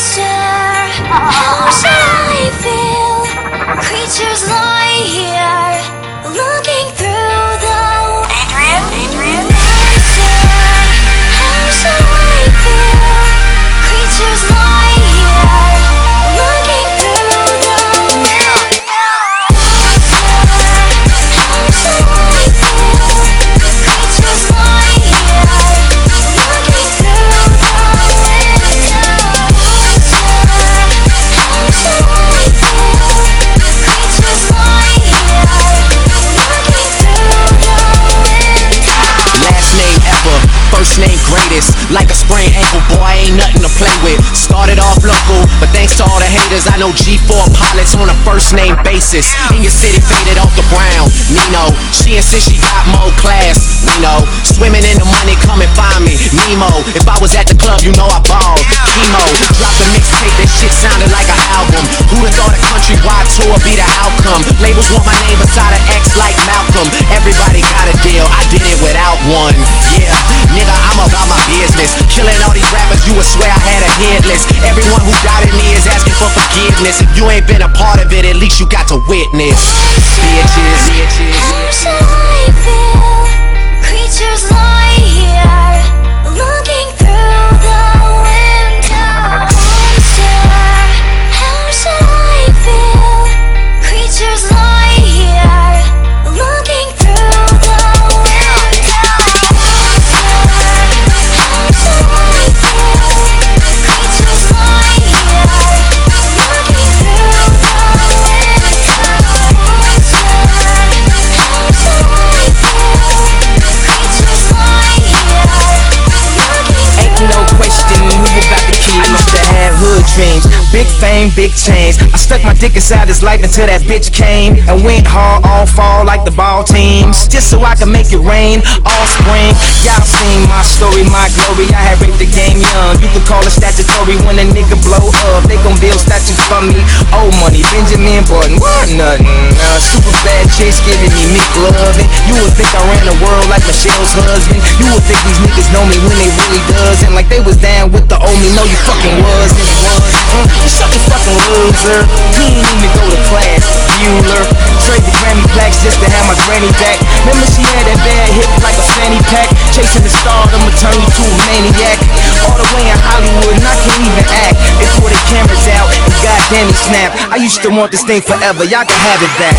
monster. How should I feel? Creatures lie here, boy, ain't nothing to play with. Started off local, but thanks to all the haters, I know G4 pilots on a first name basis. In your city, faded off the ground. Nino, she insists she got more class. Nino, swimming in the money, come and find me. Nemo, if I was at the club, you know I balled. Chemo, dropped a mixtape, that shit sounded like an album. Who'da thought a countrywide tour be the outcome? Labels want my name beside an X like Malcolm. Everybody got a deal, I did it without one. Yeah, nigga, I'm about my business. Killing all these rappers, you would swear I had a hit list. Everyone who doubted me is asking for forgiveness. If you ain't been a part of it, at least you got to witness. Bitches, bitches. Big fame, big chains. I stuck my dick inside his life until that bitch came and went hard all fall like the ball teams, just so I could make it rain all spring. Y'all seen my story, my glory. I had raped the game young. You could call it statutory when a nigga blow up. They gon' build statues for me. Old money, Benjamin Button, what nothing. Uh, super bad chicks giving me Mick loving. You would think I ran the world like Michelle's husband. You would think these niggas know me when they really doesn't. Like they was down with the old me. No, you fucking wasn't. Uh, you such a fucking loser. You ain't even go to class. Bueller. Trade the Grammy plaques just to have my granny back. Remember she had that bad hip like a fanny pack. Chasing the star, I'ma turn you to a maniac. All the way in Hollywood, and I can't even act. Pull the cameras out, and goddamn it snap. I used to want this thing forever, y'all can have it back.